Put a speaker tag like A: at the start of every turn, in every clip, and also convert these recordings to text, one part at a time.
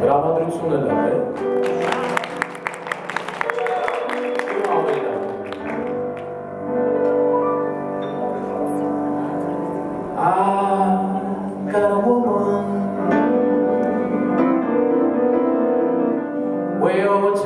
A: 드라마를 찍는다면 Where would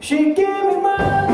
A: She gave me my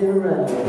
A: zero.